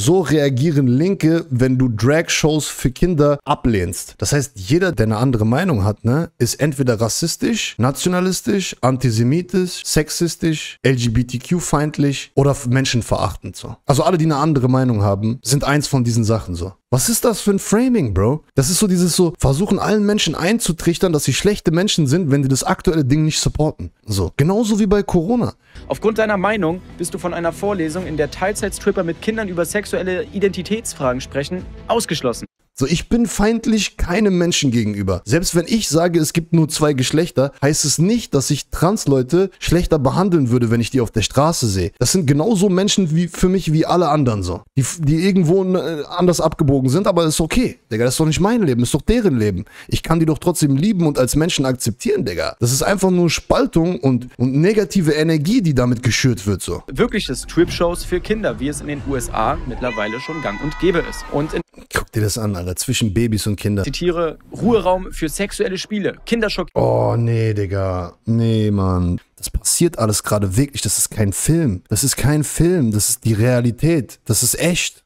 So reagieren Linke, wenn du Drag-Shows für Kinder ablehnst. Das heißt, jeder, der eine andere Meinung hat, ne, ist entweder rassistisch, nationalistisch, antisemitisch, sexistisch, LGBTQ-feindlich oder menschenverachtend so. Also alle, die eine andere Meinung haben, sind eins von diesen Sachen so. Was ist das für ein Framing, Bro? Das ist so dieses so, versuchen allen Menschen einzutrichtern, dass sie schlechte Menschen sind, wenn die das aktuelle Ding nicht supporten. So, genauso wie bei Corona. Aufgrund deiner Meinung bist du von einer Vorlesung, in der Teilzeitstripper mit Kindern über sexuelle Identitätsfragen sprechen, ausgeschlossen. So, ich bin feindlich keinem Menschen gegenüber. Selbst wenn ich sage, es gibt nur zwei Geschlechter, heißt es nicht, dass ich Transleute schlechter behandeln würde, wenn ich die auf der Straße sehe. Das sind genauso Menschen wie für mich wie alle anderen so. Die, die irgendwo äh, anders abgebogen sind, aber ist okay. Digga, das ist doch nicht mein Leben, ist doch deren Leben. Ich kann die doch trotzdem lieben und als Menschen akzeptieren, Digga. Das ist einfach nur Spaltung und, und negative Energie, die damit geschürt wird so. Wirkliche Strip-Shows für Kinder, wie es in den USA mittlerweile schon gang und gäbe ist. Und in Guck dir das an, Alter. Zwischen Babys und Kindern. zitiere, Ruheraum für sexuelle Spiele, Kinderschock. Oh, nee, Digga. Nee, Mann. Das passiert alles gerade wirklich. Das ist kein Film. Das ist kein Film. Das ist die Realität. Das ist echt.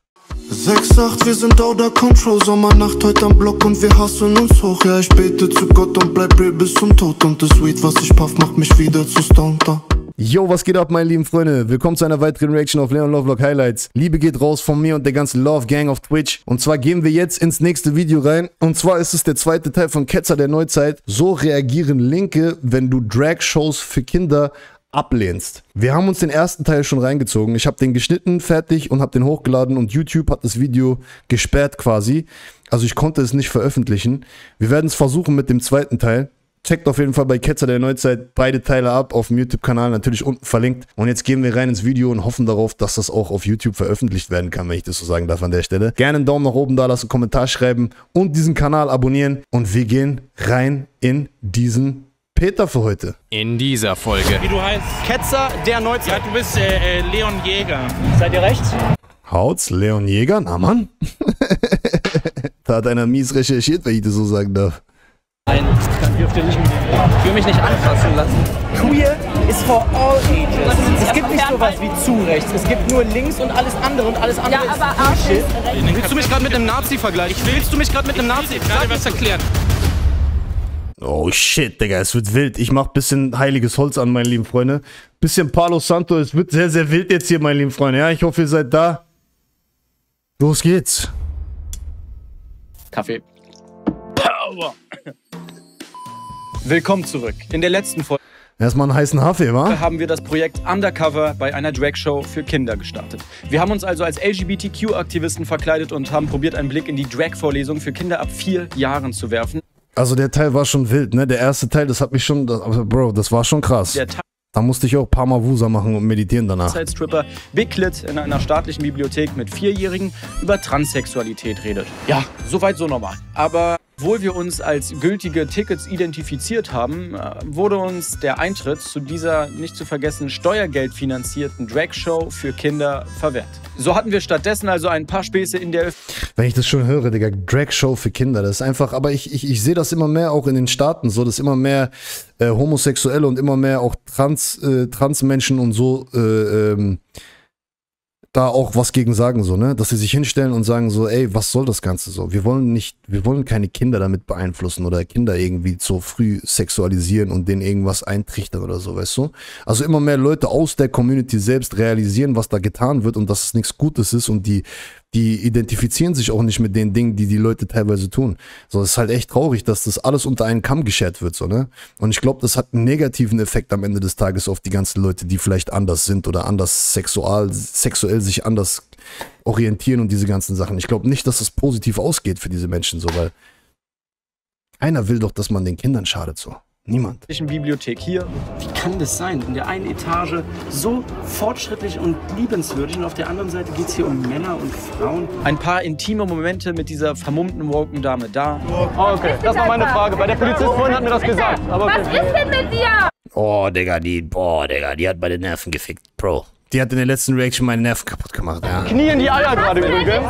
6-8, wir sind out of control, Sommernacht heute am Block und wir hasseln uns hoch. Ja, ich bete zu Gott und bleib real bis zum Tod. Und das Weed, was ich puff, macht mich wieder zu Stonter. Yo, was geht ab, meine lieben Freunde? Willkommen zu einer weiteren Reaction auf Leon Lovelock Highlights. Liebe geht raus von mir und der ganzen Love Gang auf Twitch. Und zwar gehen wir jetzt ins nächste Video rein. Und zwar ist es der zweite Teil von Ketzer der Neuzeit. So reagieren Linke, wenn du Drag-Shows für Kinder ablehnst. Wir haben uns den ersten Teil schon reingezogen. Ich habe den geschnitten, fertig und habe den hochgeladen und YouTube hat das Video gesperrt quasi. Also ich konnte es nicht veröffentlichen. Wir werden es versuchen mit dem zweiten Teil. Checkt auf jeden Fall bei Ketzer der Neuzeit beide Teile ab auf dem YouTube-Kanal, natürlich unten verlinkt. Und jetzt gehen wir rein ins Video und hoffen darauf, dass das auch auf YouTube veröffentlicht werden kann, wenn ich das so sagen darf an der Stelle. Gerne einen Daumen nach oben da lassen, einen Kommentar schreiben und diesen Kanal abonnieren. Und wir gehen rein in diesen Peter für heute. In dieser Folge. Wie du heißt? Ketzer der Ja, Neuzeit. du bist äh, äh, Leon Jäger. Seid ihr recht? Haut's, Leon Jäger, na Mann. da hat einer mies recherchiert, wenn ich das so sagen darf. Nein, dann dürft ihr nicht mit Ich will mich nicht anfassen lassen. Queer ist for all ages. Es gibt nicht sowas wie zu rechts. Es gibt nur links und alles andere und alles andere Ja, ist aber Bullshit. Willst du mich gerade mit einem Nazi vergleichen? Willst du mich gerade mit einem Nazi Gerade was erklären. Oh shit, Digga, es wird wild. Ich mach bisschen heiliges Holz an, meine lieben Freunde. Bisschen Palo Santo, es wird sehr, sehr wild jetzt hier, meine lieben Freunde. Ja, ich hoffe, ihr seid da. Los geht's. Kaffee. Power. Willkommen zurück. In der letzten Folge Erstmal einen heißen Haffee, wa? haben wir das Projekt Undercover bei einer Drag-Show für Kinder gestartet. Wir haben uns also als LGBTQ-Aktivisten verkleidet und haben probiert, einen Blick in die Drag-Vorlesung für Kinder ab vier Jahren zu werfen. Also der Teil war schon wild, ne? Der erste Teil, das hat mich schon, das, aber Bro, das war schon krass. Der Da musste ich auch ein paar Mal Wusa machen und meditieren danach. Teilzeitstripper Big Lit in einer staatlichen Bibliothek mit Vierjährigen über Transsexualität redet. Ja, soweit so normal. Aber obwohl wir uns als gültige Tickets identifiziert haben, äh, wurde uns der Eintritt zu dieser nicht zu vergessen steuergeldfinanzierten Dragshow für Kinder verwehrt. So hatten wir stattdessen also ein paar Späße in der Wenn ich das schon höre, Digga, Drag-Show für Kinder, das ist einfach, aber ich, ich, ich sehe das immer mehr auch in den Staaten so, dass immer mehr äh, Homosexuelle und immer mehr auch Trans, äh, Transmenschen und so äh, ähm, da auch was gegen sagen, so, ne? Dass sie sich hinstellen und sagen so, ey, was soll das Ganze so? Wir wollen nicht, wir wollen keine Kinder damit beeinflussen oder Kinder irgendwie so früh sexualisieren und denen irgendwas eintrichtern oder so, weißt du? Also immer mehr Leute aus der Community selbst realisieren, was da getan wird und dass es nichts Gutes ist und die, die identifizieren sich auch nicht mit den Dingen, die die Leute teilweise tun. So, es ist halt echt traurig, dass das alles unter einen Kamm geschert wird, so, ne? Und ich glaube, das hat einen negativen Effekt am Ende des Tages auf die ganzen Leute, die vielleicht anders sind oder anders sexual, sexuell sich anders orientieren und diese ganzen Sachen. Ich glaube nicht, dass das positiv ausgeht für diese Menschen, so, weil keiner will doch, dass man den Kindern schadet, so. Niemand. staatlichen Bibliothek hier. Wie kann das sein? In der einen Etage so fortschrittlich und liebenswürdig und auf der anderen Seite geht es hier um Männer und Frauen. Ein paar intime Momente mit dieser vermummten woken Dame da. Okay, das war meine Frage. Bei der Polizist vorhin hat mir das gesagt. Aber Was ist denn mit dir? Oh, Digga, die, boah, Digga, die hat meine Nerven gefickt, Bro. Die hat in der letzten Reaction meine Nerven kaputt gemacht, ja. Knie in die Eier gerade übrigens.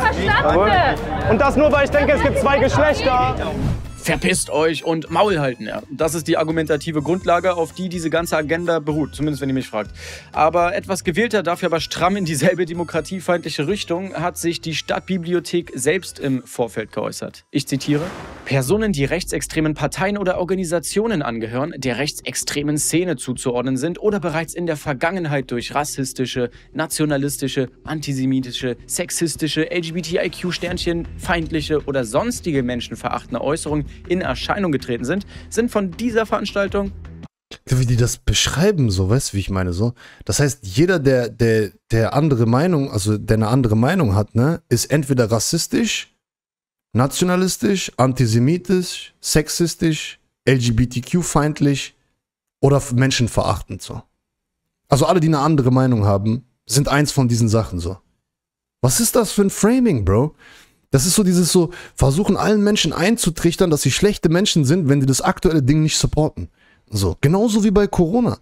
Und das nur, weil ich denke, es gibt zwei Geschlechter. Verpisst euch und Maul halten. Ja. Das ist die argumentative Grundlage, auf die diese ganze Agenda beruht, zumindest wenn ihr mich fragt. Aber etwas gewählter, dafür aber stramm in dieselbe demokratiefeindliche Richtung, hat sich die Stadtbibliothek selbst im Vorfeld geäußert. Ich zitiere: Personen, die rechtsextremen Parteien oder Organisationen angehören, der rechtsextremen Szene zuzuordnen sind oder bereits in der Vergangenheit durch rassistische, nationalistische, antisemitische, sexistische, LGBTIQ-Sternchen, feindliche oder sonstige menschenverachtende Äußerungen in Erscheinung getreten sind, sind von dieser Veranstaltung wie die das beschreiben, so, weißt du, wie ich meine, so. Das heißt, jeder, der, der, der andere Meinung, also der eine andere Meinung hat, ne, ist entweder rassistisch, nationalistisch, antisemitisch, sexistisch, LGBTQ-feindlich oder menschenverachtend, so. Also alle, die eine andere Meinung haben, sind eins von diesen Sachen, so. Was ist das für ein Framing, Bro? Das ist so dieses so, versuchen allen Menschen einzutrichtern, dass sie schlechte Menschen sind, wenn die das aktuelle Ding nicht supporten. So, genauso wie bei Corona.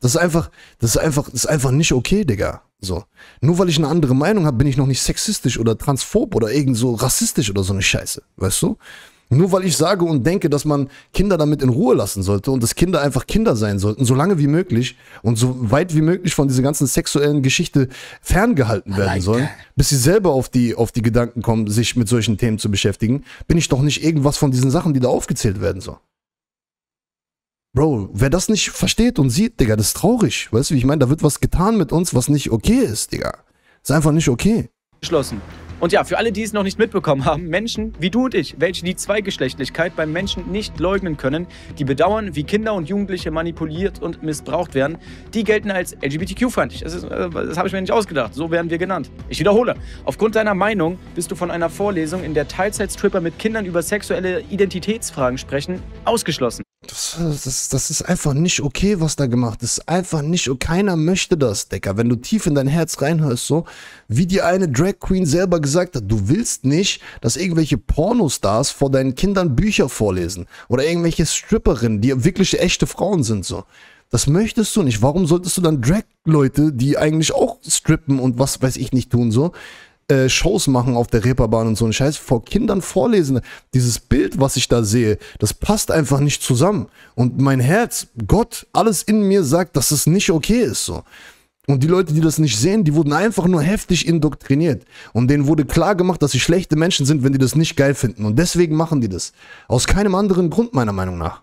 Das ist einfach, das ist einfach, das ist einfach nicht okay, Digga. So. Nur weil ich eine andere Meinung habe, bin ich noch nicht sexistisch oder transphob oder irgend so rassistisch oder so eine Scheiße. Weißt du? Nur weil ich sage und denke, dass man Kinder damit in Ruhe lassen sollte und dass Kinder einfach Kinder sein sollten, so lange wie möglich und so weit wie möglich von dieser ganzen sexuellen Geschichte ferngehalten werden sollen, bis sie selber auf die, auf die Gedanken kommen, sich mit solchen Themen zu beschäftigen, bin ich doch nicht irgendwas von diesen Sachen, die da aufgezählt werden so. Bro, wer das nicht versteht und sieht, Digga, das ist traurig. Weißt du, wie ich meine? Da wird was getan mit uns, was nicht okay ist, Digga. Ist einfach nicht okay. geschlossen. Und ja, für alle, die es noch nicht mitbekommen haben, Menschen wie du und ich, welche die Zweigeschlechtlichkeit beim Menschen nicht leugnen können, die bedauern, wie Kinder und Jugendliche manipuliert und missbraucht werden, die gelten als LGBTQ-feindlich. Das, äh, das habe ich mir nicht ausgedacht. So werden wir genannt. Ich wiederhole. Aufgrund deiner Meinung bist du von einer Vorlesung, in der Teilzeitstripper mit Kindern über sexuelle Identitätsfragen sprechen, ausgeschlossen. Das, das, das ist einfach nicht okay, was da gemacht ist. Einfach nicht. Keiner möchte das, Digga. Wenn du tief in dein Herz reinhörst, so, wie die eine Drag Queen selber gesagt hat, du willst nicht, dass irgendwelche Pornostars vor deinen Kindern Bücher vorlesen. Oder irgendwelche Stripperinnen, die wirklich echte Frauen sind, so. Das möchtest du nicht. Warum solltest du dann Drag-Leute, die eigentlich auch strippen und was weiß ich nicht tun, so, äh, Shows machen auf der Reeperbahn und so einen Scheiß vor Kindern vorlesen. Dieses Bild, was ich da sehe, das passt einfach nicht zusammen. Und mein Herz, Gott, alles in mir sagt, dass es nicht okay ist so. Und die Leute, die das nicht sehen, die wurden einfach nur heftig indoktriniert. Und denen wurde klar gemacht, dass sie schlechte Menschen sind, wenn die das nicht geil finden. Und deswegen machen die das. Aus keinem anderen Grund, meiner Meinung nach.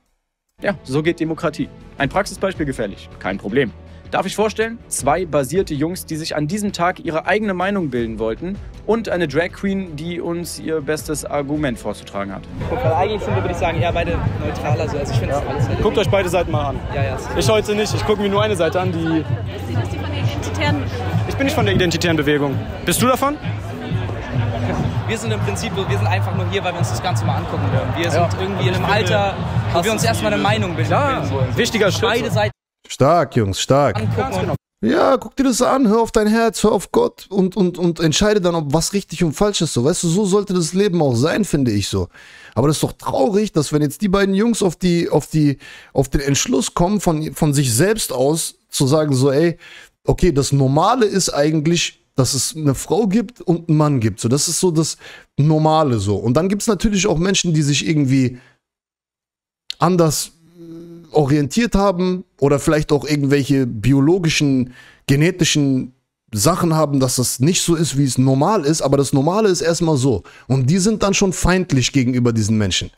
Ja, so geht Demokratie. Ein Praxisbeispiel gefährlich. Kein Problem. Darf ich vorstellen? Zwei basierte Jungs, die sich an diesem Tag ihre eigene Meinung bilden wollten und eine Drag Queen, die uns ihr bestes Argument vorzutragen hat. Weil eigentlich sind wir, würde ich sagen, eher beide neutral. Also, also ich finde das alles halt Guckt euch beide Seiten mal an. Ja, ja. Ich heute nicht. Ich gucke mir nur eine Seite an, die. Ich bin nicht von der identitären Bewegung. Bist du davon? Wir sind im Prinzip, wir sind einfach nur hier, weil wir uns das Ganze mal angucken wollen. Wir sind irgendwie in einem Alter, wo wir uns erstmal eine Meinung bilden Klar, bilden wollen. wichtiger Schritt. Beide Seiten Stark, Jungs, stark. angucken und Ja, guck dir das an, hör auf dein Herz, hör auf Gott und, und, und entscheide dann, ob was richtig und falsch ist. So, weißt du, so sollte das Leben auch sein, finde ich so. Aber das ist doch traurig, dass wenn jetzt die beiden Jungs auf die, auf die, auf den Entschluss kommen, von, von sich selbst aus zu sagen, so, ey, okay, das Normale ist eigentlich, dass es eine Frau gibt und einen Mann gibt. So, das ist so das Normale so. Und dann gibt es natürlich auch Menschen, die sich irgendwie anders orientiert haben oder vielleicht auch irgendwelche biologischen, genetischen Sachen haben, dass das nicht so ist, wie es normal ist, aber das Normale ist erstmal so. Und die sind dann schon feindlich gegenüber diesen Menschen.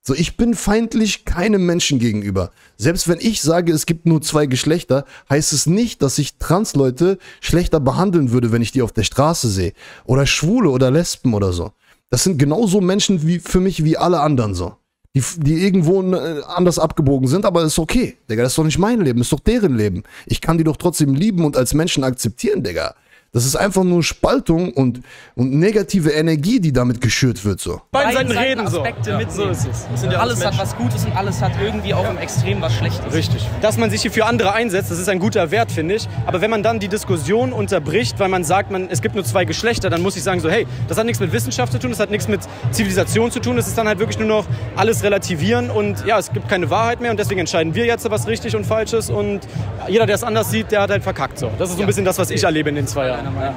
So, ich bin feindlich keinem Menschen gegenüber. Selbst wenn ich sage, es gibt nur zwei Geschlechter, heißt es nicht, dass ich Transleute schlechter behandeln würde, wenn ich die auf der Straße sehe. Oder Schwule oder Lesben oder so. Das sind genauso Menschen wie für mich wie alle anderen so. Die, die irgendwo äh, anders abgebogen sind, aber ist okay. Digga, das ist doch nicht mein Leben, ist doch deren Leben. Ich kann die doch trotzdem lieben und als Menschen akzeptieren, Digga. Das ist einfach nur Spaltung und, und negative Energie, die damit geschürt wird, so. Beiden Seiten reden so. Aspekte Ja, mitnehmen. so ist es. Ja alles hat was Gutes und alles hat irgendwie auch im Extrem was Schlechtes. Richtig. Dass man sich hier für andere einsetzt, das ist ein guter Wert, finde ich. Aber wenn man dann die Diskussion unterbricht, weil man sagt, man, es gibt nur zwei Geschlechter, dann muss ich sagen so, hey, das hat nichts mit Wissenschaft zu tun, das hat nichts mit Zivilisation zu tun, das ist dann halt wirklich nur noch alles relativieren und ja, es gibt keine Wahrheit mehr und deswegen entscheiden wir jetzt, was richtig und falsch ist und jeder, der es anders sieht, der hat halt verkackt so. Das ist so ein bisschen das, was ich erlebe in den zwei Jahren. Ja.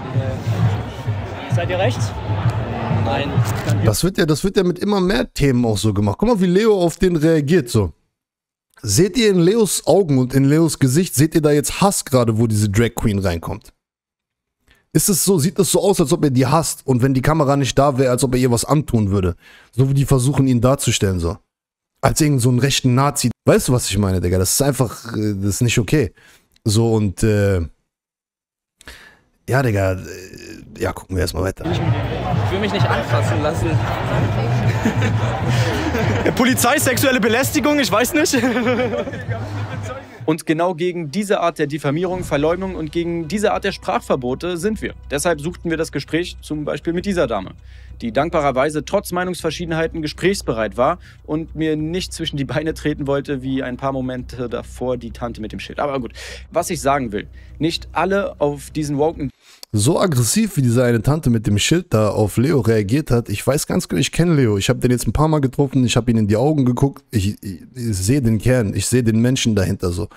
Seid ihr rechts? Nein. Das wird ja, das wird ja mit immer mehr Themen auch so gemacht. Guck mal, wie Leo auf den reagiert so. Seht ihr in Leos Augen und in Leos Gesicht, seht ihr da jetzt Hass gerade, wo diese Drag Queen reinkommt? Ist es so, sieht es so aus, als ob er die hasst und wenn die Kamera nicht da wäre, als ob er ihr was antun würde. So wie die versuchen, ihn darzustellen, so. Als irgend so einen rechten Nazi. Weißt du, was ich meine, Digga? Das ist einfach, äh, das ist nicht okay. So und, äh, ja, Digga, äh, ja, gucken wir erstmal weiter. Ich will mich nicht anfassen lassen. Polizei, sexuelle Belästigung, ich weiß nicht. Und genau gegen diese Art der Diffamierung, Verleumdung und gegen diese Art der Sprachverbote sind wir. Deshalb suchten wir das Gespräch zum Beispiel mit dieser Dame, die dankbarerweise trotz Meinungsverschiedenheiten gesprächsbereit war und mir nicht zwischen die Beine treten wollte, wie ein paar Momente davor die Tante mit dem Schild. Aber gut, was ich sagen will, nicht alle auf diesen woken so aggressiv wie diese eine Tante mit dem Schild da auf Leo reagiert hat, ich weiß ganz genau, ich kenne Leo. Ich habe den jetzt ein paar Mal getroffen, ich habe ihn in die Augen geguckt, ich, ich, ich sehe den Kern, ich sehe den Menschen dahinter so.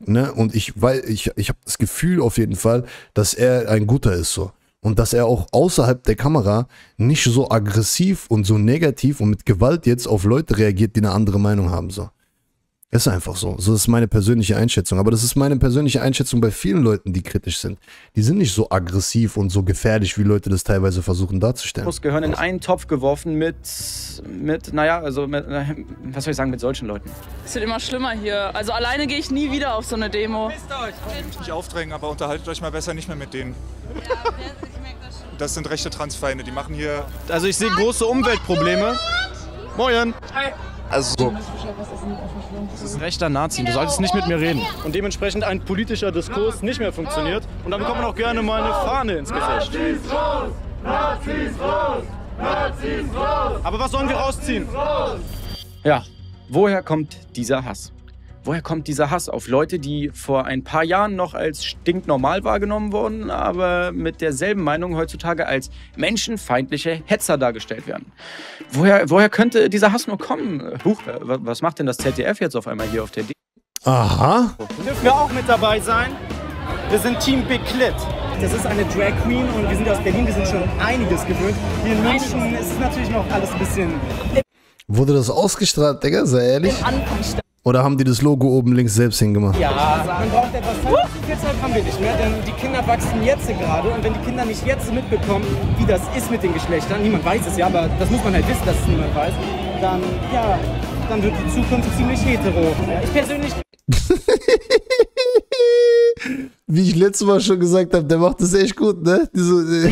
Ne? Und ich, ich, ich habe das Gefühl auf jeden Fall, dass er ein guter ist so. Und dass er auch außerhalb der Kamera nicht so aggressiv und so negativ und mit Gewalt jetzt auf Leute reagiert, die eine andere Meinung haben. So. Ist einfach so. So ist meine persönliche Einschätzung. Aber das ist meine persönliche Einschätzung bei vielen Leuten, die kritisch sind. Die sind nicht so aggressiv und so gefährlich, wie Leute das teilweise versuchen darzustellen. Muss gehören in einen Topf geworfen mit, mit naja, also mit, was soll ich sagen, mit solchen Leuten. Es wird immer schlimmer hier. Also alleine gehe ich nie wieder auf so eine Demo. Nicht aufdrängen, aber unterhaltet euch mal besser nicht mehr mit denen. Das sind rechte Transfeinde, die machen hier. Also ich sehe große Umweltprobleme. Moin. Also, Das ist ein rechter Nazi. Du solltest nicht mit mir reden. Und dementsprechend ein politischer Diskurs nicht mehr funktioniert. Und dann bekommt man auch gerne mal eine Fahne ins Gesicht. Aber was sollen wir rausziehen? Ja, woher kommt dieser Hass? Woher kommt dieser Hass auf Leute, die vor ein paar Jahren noch als stinknormal wahrgenommen wurden, aber mit derselben Meinung heutzutage als menschenfeindliche Hetzer dargestellt werden? Woher, woher könnte dieser Hass nur kommen? Huch, äh, wa- was macht denn das ZDF jetzt auf einmal hier auf der D aha. Dürfen wir auch mit dabei sein? Wir sind Team Big Clit. Das ist eine Drag Queen und wir sind aus Berlin, wir sind schon einiges gewöhnt. Hier in München ist es natürlich noch alles ein bisschen Wurde das ausgestrahlt, Digga? Sei ehrlich. Oder haben die das Logo oben links selbst hingemacht? Ja, man braucht etwas Zeit. So viel Zeit haben wir nicht mehr, denn die Kinder wachsen jetzt gerade und wenn die Kinder nicht jetzt mitbekommen, wie das ist mit den Geschlechtern, niemand weiß es ja, aber das muss man halt wissen, dass es niemand weiß, dann, ja, dann wird die Zukunft ziemlich hetero. Ich persönlich Wie ich letztes Mal schon gesagt habe, der macht das echt gut, ne? Diese.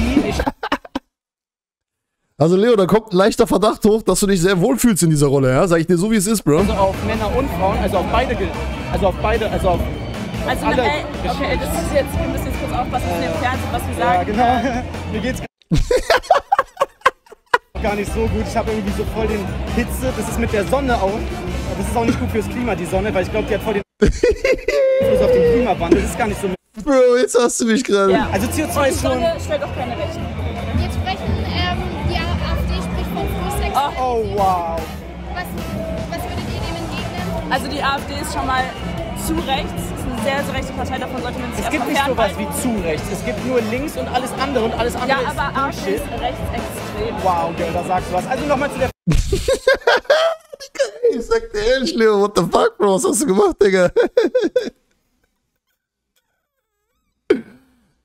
Also Leo, da kommt ein leichter Verdacht hoch, dass du dich sehr wohlfühlst in dieser Rolle, ja? Sag ich dir so, wie es ist, Bro. also auf Männer und Frauen, also auf beide, ge- also auf beide, also auf Also, alle ey, okay, das ist jetzt, wir müssen jetzt kurz aufpassen in dem Fernsehen, was wir Ja, sagen. genau. Mir geht's gar nicht so gut. Ich habe irgendwie so voll den Hitze. Das ist mit der Sonne auch. Das ist auch nicht gut fürs Klima, die Sonne, weil ich glaube, die hat voll den Einfluss auf den Klimawandel. Das ist gar nicht so. Bro, jetzt hast du mich gerade. Ja. Also CO2 Die ist schon. Sonne stellt auch keine Rechnung. Frühsex. Oh wow. Was, was würdet ihr dem entgegnen? Also die AfD ist schon mal zu rechts. Ist eine sehr, sehr rechte Partei, davon sollte man sich Es gibt nicht sowas fernhalten. wie zu rechts. Es gibt nur links und alles andere und alles andere Ja, aber ist AfD Bullshit. ist rechtsextrem. Wow, Girl, da sagst du was. Also nochmal zu der Ich sag dir ehrlich, Leo, what the fuck, Bro? Was hast du gemacht, Digga?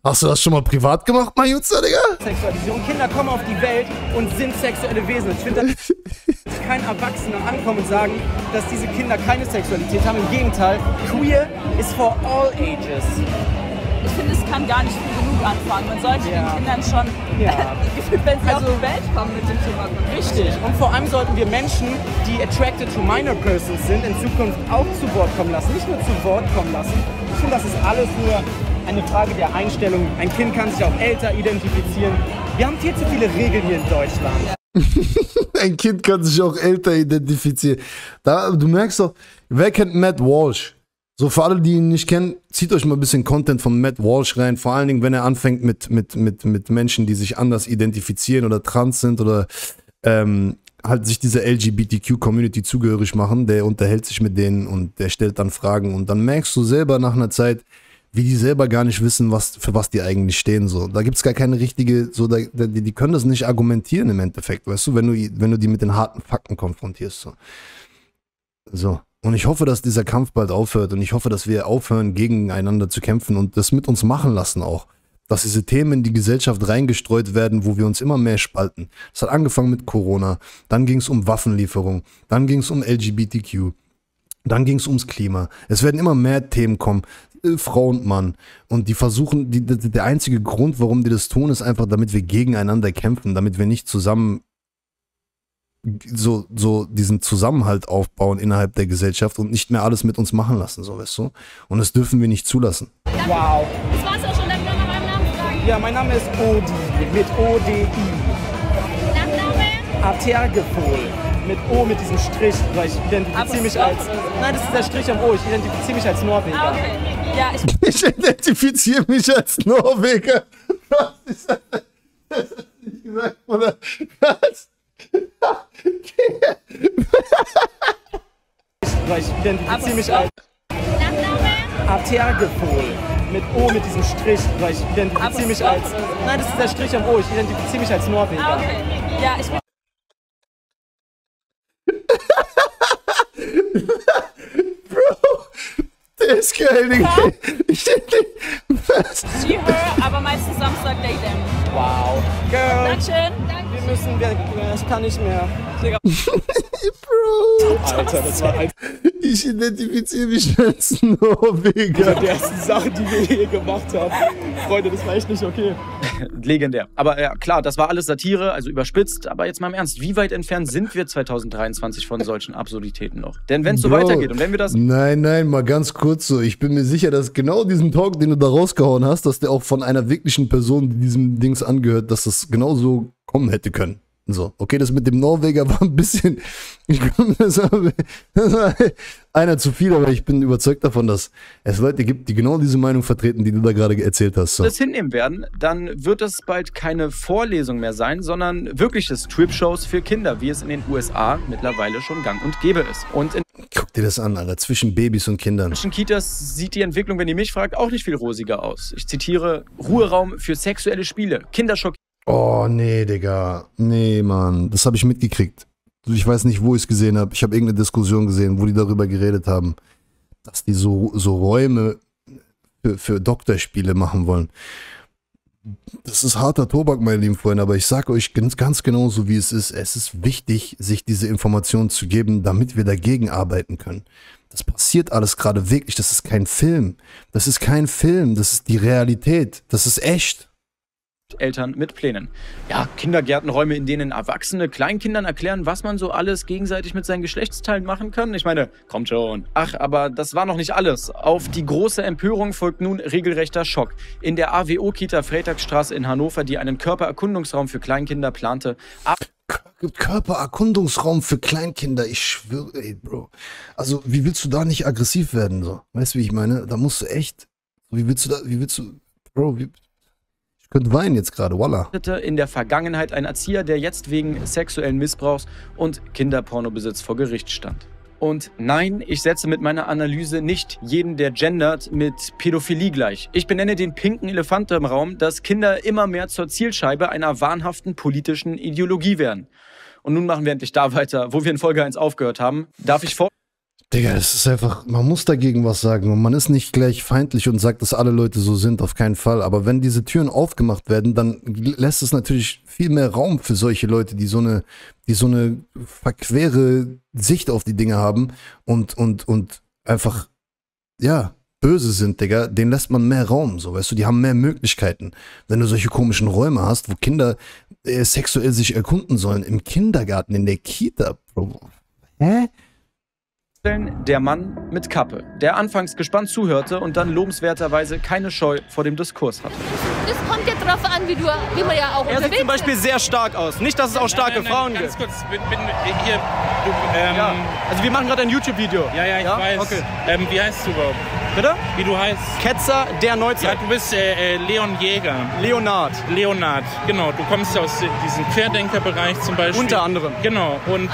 Hast du das schon mal privat gemacht, mein Jutzer, Digga? Sexualisierung. Kinder kommen auf die Welt und sind sexuelle Wesen. Ich finde, dass kein Erwachsener ankommen und sagen, dass diese Kinder keine Sexualität haben. Im Gegenteil, queer is for all ages. Ich finde, es kann gar nicht früh genug anfangen. Man sollte Ja. den Kindern schon, Ja. wenn sie auf die Welt kommen, mit dem Thema konfrontieren. Richtig. Und vor allem sollten wir Menschen, die attracted to minor persons sind, in Zukunft auch zu Wort kommen lassen. Nicht nur zu Wort kommen lassen. Ich finde, das ist alles nur eine Frage der Einstellung. Ein Kind kann sich auch älter identifizieren. Wir haben viel zu viele Regeln hier in Deutschland. Ein Kind kann sich auch älter identifizieren. Da, du merkst doch, wer kennt Matt Walsh? So für alle, die ihn nicht kennen, zieht euch mal ein bisschen Content von Matt Walsh rein. Vor allen Dingen, wenn er anfängt mit, mit, mit, mit Menschen, die sich anders identifizieren oder trans sind oder ähm, halt sich dieser LGBTQ-Community zugehörig machen. Der unterhält sich mit denen und der stellt dann Fragen. Und dann merkst du selber nach einer Zeit, wie die selber gar nicht wissen, was, für was die eigentlich stehen. So. Da gibt es gar keine richtige, so, da, die, die können das nicht argumentieren im Endeffekt, weißt du, wenn du, wenn du die mit den harten Fakten konfrontierst. So. so. Und ich hoffe, dass dieser Kampf bald aufhört und ich hoffe, dass wir aufhören, gegeneinander zu kämpfen und das mit uns machen lassen auch. Dass diese Themen in die Gesellschaft reingestreut werden, wo wir uns immer mehr spalten. Es hat angefangen mit Corona, dann ging es um Waffenlieferung, dann ging es um LGBTQ, dann ging es ums Klima. Es werden immer mehr Themen kommen. Äh, Frau und Mann. Und die versuchen, die, die, der einzige Grund, warum die das tun, ist einfach, damit wir gegeneinander kämpfen, damit wir nicht zusammen so, so diesen Zusammenhalt aufbauen innerhalb der Gesellschaft und nicht mehr alles mit uns machen lassen, so weißt du. Und das dürfen wir nicht zulassen. Wow. Das war's auch schon, darf ich noch nach meinem Namen fragen? Ja, mein Name ist Odi mit O-D-I. Nachname? Atergefol. Mit O mit diesem Strich, weil ich identifiziere mich als. Nein, das ist der Strich am O. Ich identifiziere mich als Norweger. Ah, okay. Ja, ich Ich identifiziere mich als Norweger. Was ist das? Das du nicht gesagt, oder? Was? Weil ich identifiziere mich als? Atergefol. Mit O mit diesem Strich, weil ich identifiziere mich als. Nein, das ist der Strich am O. Ich identifiziere mich als Norweger. Ah, okay. Ja, ich Bro, der ist geil, Digga. Ich, was? she, her, aber meistens Samstag them. Wow. Girl. Dankeschön. Wir müssen, wir, ich kann nicht mehr. Bro. Alter, das war eins Ich identifiziere mich als Norweger. der ersten Sachen, die wir je gemacht haben. Freunde, das war echt nicht okay. Legendär. Aber ja, klar, das war alles Satire, also überspitzt. Aber jetzt mal im Ernst, wie weit entfernt sind wir 2023 von solchen Absurditäten noch? Denn wenn es so Bro. weitergeht und wenn wir das Nein, nein, mal ganz kurz so. Ich bin mir sicher, dass genau diesen Talk, den du da rausgehauen hast, dass der auch von einer wirklichen Person, die diesem Dings angehört, dass das genau so kommen hätte können. So, okay, das mit dem Norweger war ein bisschen. Ich glaube, das war, das einer zu viel, aber ich bin überzeugt davon, dass es Leute gibt, die genau diese Meinung vertreten, die du da gerade erzählt hast. So. das hinnehmen werden, dann wird es bald keine Vorlesung mehr sein, sondern wirkliche Strip-Shows für Kinder, wie es in den USA mittlerweile schon gang und gäbe ist. Und in Guck dir das an, Alter, zwischen Babys und Kindern. deutschen Kitas sieht die Entwicklung, wenn ihr mich fragt, auch nicht viel rosiger aus. Ich zitiere: Ruheraum für sexuelle Spiele, Kinderschock. Oh, nee, Digga. Nee, Mann. Das habe ich mitgekriegt. Ich weiß nicht, wo ich es gesehen habe. Ich habe irgendeine Diskussion gesehen, wo die darüber geredet haben, dass die so, so Räume für, für Doktorspiele machen wollen. Das ist harter Tobak, meine lieben Freunde, aber ich sage euch ganz, ganz genau so, wie es ist. Es ist wichtig, sich diese Informationen zu geben, damit wir dagegen arbeiten können. Das passiert alles gerade wirklich. Das ist kein Film. Das ist kein Film. Das ist die Realität. Das ist echt. Eltern mit Plänen. Ja, Kindergärtenräume, in denen Erwachsene Kleinkindern erklären, was man so alles gegenseitig mit seinen Geschlechtsteilen machen kann. Ich meine, kommt schon. Ach, aber das war noch nicht alles. Auf die große Empörung folgt nun regelrechter Schock. In der AWO-Kita Freitagsstraße in Hannover, die einen Körpererkundungsraum für Kleinkinder plante, Körpererkundungsraum für Kleinkinder, ich schwöre, ey, Bro. Also, wie willst du da nicht aggressiv werden, so? Weißt du, wie ich meine? Da musst du echt, wie willst du da, wie willst du, Bro, wie, könnte weinen jetzt gerade, voila. in der Vergangenheit ein Erzieher, der jetzt wegen sexuellen Missbrauchs und Kinderpornobesitz vor Gericht stand. Und nein, ich setze mit meiner Analyse nicht jeden, der gendert, mit Pädophilie gleich. Ich benenne den pinken Elefant im Raum, dass Kinder immer mehr zur Zielscheibe einer wahnhaften politischen Ideologie werden. Und nun machen wir endlich da weiter, wo wir in Folge 1 aufgehört haben. Darf ich vor... Digga, es ist einfach, man muss dagegen was sagen und man ist nicht gleich feindlich und sagt, dass alle Leute so sind, auf keinen Fall. Aber wenn diese Türen aufgemacht werden, dann lässt es natürlich viel mehr Raum für solche Leute, die so eine, die so eine verquere Sicht auf die Dinge haben und, und, und einfach, ja, böse sind, Digga, denen lässt man mehr Raum, so, weißt du, die haben mehr Möglichkeiten. Wenn du solche komischen Räume hast, wo Kinder äh, sexuell sich erkunden sollen, im Kindergarten, in der Kita, Bro. Hä? Der Mann mit Kappe, der anfangs gespannt zuhörte und dann lobenswerterweise keine Scheu vor dem Diskurs hatte. Das kommt ja drauf an, wie, du, wie man ja auch Er sieht zum Beispiel sehr stark aus. Nicht, dass es auch starke nein, nein, Frauen ganz gibt. kurz, bin, bin hier, du, ähm, Ja. Also wir machen gerade ein YouTube-Video. ja, ja, ich Ja? weiß. Okay. Ähm, wie heißt du überhaupt? Bitte? Wie du heißt? Ketzer der Ja, Neuzeit. du bist äh, äh, Leon Jäger. Leonard. Leonard, genau. Du kommst aus äh, diesem Querdenkerbereich zum Beispiel. Unter anderem. Genau. Und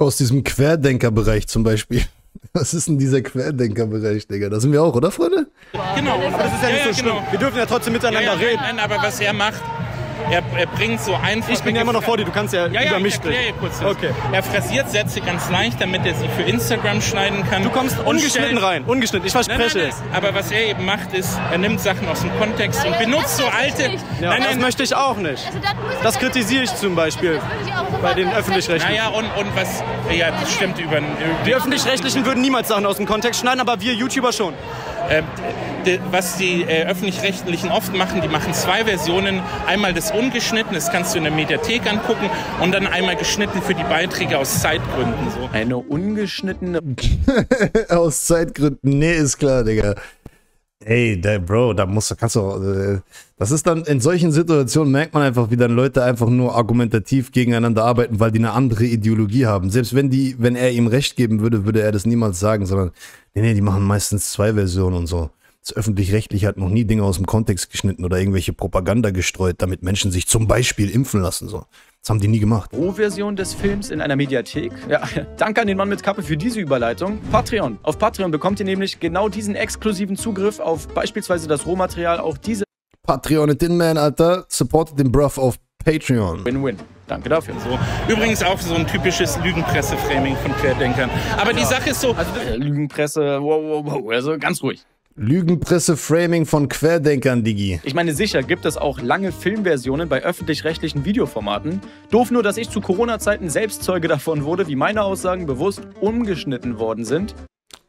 Aus diesem Querdenkerbereich zum Beispiel. Was ist denn dieser Querdenkerbereich, Digga? Da sind wir auch, oder, Freunde? Genau. Aber das ist ja nicht so schlimm. genau. Wir dürfen ja trotzdem miteinander ja, ja, reden. Nein, aber was er macht, er, er bringt so einfach. Ich bin ja immer noch vor dir, du kannst ja, Ja, ja, über ich mich sprechen. kurz das. Okay. Er frasiert Sätze ganz leicht, damit er sie für Instagram schneiden kann. Du kommst ungeschnitten stellt- rein, ungeschnitten, ich Nein, verspreche nein, es. nein. Aber was er eben macht, ist, er nimmt Sachen aus dem Kontext und Ja, benutzt so alte. Ja, nein, das nein, möchte ich auch nicht. Also das Das ja- kritisiere ich zum Beispiel bei den Öffentlich-Rechtlichen. naja, und, und was. Ja, das stimmt über. Die Öffentlich-Rechtlichen würden niemals Sachen aus dem Kontext schneiden, aber wir YouTuber schon. Äh, de- was die äh, öffentlich-rechtlichen oft machen, die machen zwei Versionen. Einmal das ungeschnitten, das kannst du in der Mediathek angucken, und dann einmal geschnitten für die Beiträge aus Zeitgründen. So. Eine ungeschnittene Aus Zeitgründen, nee, ist klar, Digga. Ey, der Bro, da musst du, kannst du, äh, das ist dann, in solchen Situationen merkt man einfach, wie dann Leute einfach nur argumentativ gegeneinander arbeiten, weil die eine andere Ideologie haben. Selbst wenn die, wenn er ihm recht geben würde, würde er das niemals sagen, sondern, nee, nee, die machen meistens zwei Versionen und so. Das Öffentlich-Rechtliche hat noch nie Dinge aus dem Kontext geschnitten oder irgendwelche Propaganda gestreut, damit Menschen sich zum Beispiel impfen lassen, so. Das haben die nie gemacht. Pro-Version des Films in einer Mediathek. Ja, danke an den Mann mit Kappe für diese Überleitung. Patreon. Auf Patreon bekommt ihr nämlich genau diesen exklusiven Zugriff auf beispielsweise das Rohmaterial, auch diese Patreon it in, man, Alter. Supportet den Bruv auf Patreon. Win-Win. Danke dafür. So. Übrigens auch so ein typisches Lügenpresse-Framing von Querdenkern. Aber die Sache ist so, Äh, Lügenpresse, wow, wow, wow, also ganz ruhig. Lügenpresse-Framing von Querdenkern, Digi. Ich meine, sicher gibt es auch lange Filmversionen bei öffentlich-rechtlichen Videoformaten. Doof nur, dass ich zu Corona-Zeiten selbst Zeuge davon wurde, wie meine Aussagen bewusst umgeschnitten worden sind.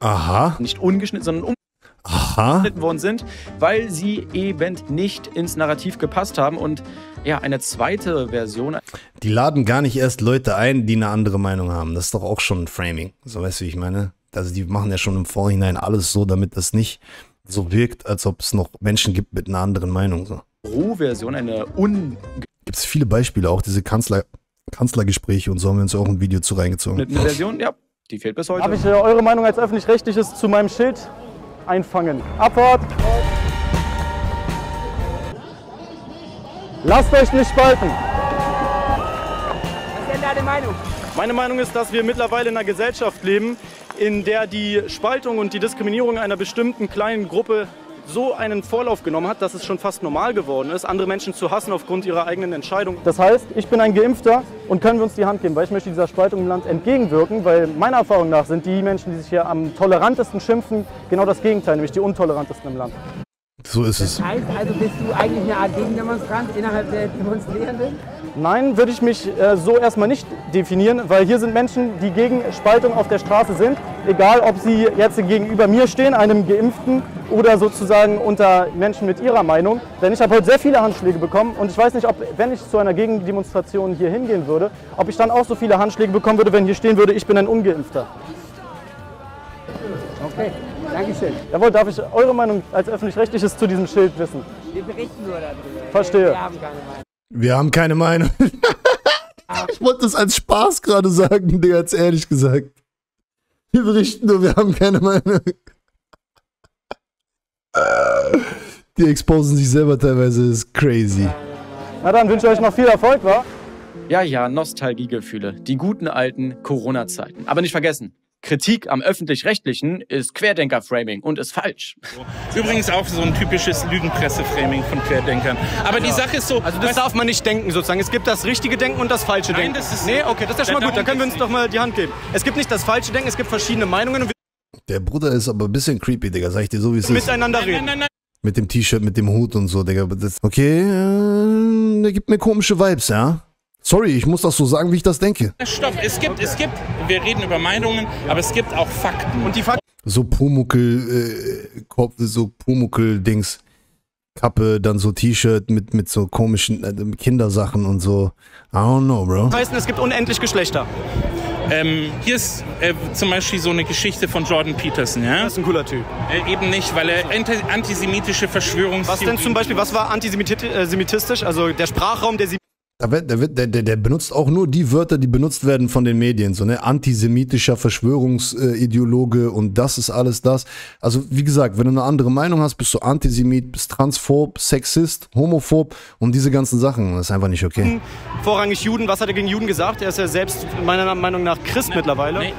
Aha, Nicht ungeschnitten, sondern aha. umgeschnitten worden sind, weil sie eben nicht ins Narrativ gepasst haben. Und ja, eine zweite Version, Die laden gar nicht erst Leute ein, die eine andere Meinung haben. Das ist doch auch schon ein Framing. So weißt du, wie ich meine? Also die machen ja schon im Vorhinein alles so, damit das nicht so wirkt, als ob es noch Menschen gibt mit einer anderen Meinung. So. Rohversion, eine un Gibt es viele Beispiele, auch diese Kanzler, Kanzlergespräche und so haben wir uns auch ein Video zu reingezogen. Eine Version, ja, die fehlt bis heute. Darf ich äh, eure Meinung als Öffentlich-Rechtliches zu meinem Schild einfangen? Abfahrt! Lasst euch nicht spalten! Was ist denn deine Meinung? Meine Meinung ist, dass wir mittlerweile in einer Gesellschaft leben, in der die Spaltung und die Diskriminierung einer bestimmten kleinen Gruppe so einen Vorlauf genommen hat, dass es schon fast normal geworden ist, andere Menschen zu hassen aufgrund ihrer eigenen Entscheidung. Das heißt, ich bin ein Geimpfter und können wir uns die Hand geben, weil ich möchte dieser Spaltung im Land entgegenwirken, weil meiner Erfahrung nach sind die Menschen, die sich hier am tolerantesten schimpfen, genau das Gegenteil, nämlich die untolerantesten im Land. So ist es. Heißt also, bist du eigentlich eine Art Gegendemonstrant innerhalb der Demonstrierenden? Nein, würde ich mich äh, so erstmal nicht definieren, weil hier sind Menschen, die gegen Spaltung auf der Straße sind, egal ob sie jetzt gegenüber mir stehen, einem Geimpften, oder sozusagen unter Menschen mit ihrer Meinung. Denn ich habe heute sehr viele Handschläge bekommen und ich weiß nicht, ob, wenn ich zu einer Gegendemonstration hier hingehen würde, ob ich dann auch so viele Handschläge bekommen würde, wenn hier stehen würde, ich bin ein Ungeimpfter. Okay, Dankeschön. Jawohl, darf ich eure Meinung als Öffentlich-Rechtliches zu diesem Schild wissen? Wir berichten nur darüber. Verstehe. Wir haben keine Meinung. Ich wollte es als Spaß gerade sagen, Digga, hat's ehrlich gesagt. Wir berichten nur, wir haben keine Meinung. Die exposen sich selber teilweise, ist crazy. Na dann wünsche ich euch noch viel Erfolg, wa? Ja, ja, Nostalgiegefühle. Die guten alten Corona-Zeiten. Aber nicht vergessen, Kritik am Öffentlich-Rechtlichen ist Querdenker-Framing und ist falsch. übrigens auch so ein typisches Lügenpresse-Framing von Querdenkern. Aber die Sache ist so, Also das darf man nicht denken sozusagen. Es gibt das richtige Denken und das falsche Nein, Denken. das ist- nee, okay, das ist ja schon mal gut. Dann können wir uns doch mal die Hand geben. Es gibt nicht das falsche Denken, es gibt verschiedene Meinungen und wir Der Bruder ist aber ein bisschen creepy, Digga, sag ich dir so, wie es ist. miteinander nein, reden. nein, nein, Mit dem T-Shirt, mit dem Hut und so, Digga. Okay, äh, der gibt mir komische Vibes, ja? Sorry, ich muss das so sagen, wie ich das denke. stopp. Es gibt, es gibt, wir reden über Meinungen, aber es gibt auch Fakten. Und die Fakten So Pumuckel, äh, Kopf, so Pumuckel-Dings. Kappe, dann so T-Shirt mit, mit so komischen äh, Kindersachen und so. I don't know, bro. heißen, es gibt unendlich Geschlechter. Ähm, hier ist äh, zum Beispiel so eine Geschichte von Jordan Peterson, ja? Das ist ein cooler Typ. Äh, eben nicht, weil er anti antisemitische Verschwörungstheorien... Was denn zum Beispiel, was war antisemitistisch? Also der Sprachraum, der der, wird, der, der, der benutzt auch nur die Wörter, die benutzt werden von den Medien. So, ne? Antisemitischer Verschwörungsideologe und das ist alles das. Also, wie gesagt, wenn du eine andere Meinung hast, bist du Antisemit, bist transphob, Sexist, homophob und diese ganzen Sachen. Das ist einfach nicht okay. vorrangig Juden, was hat er gegen Juden gesagt? Er ist ja selbst meiner Meinung nach Christ mittlerweile. Nee,